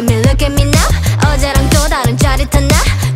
Look at me, look at me now 어제랑 또 다른 짜릿한 나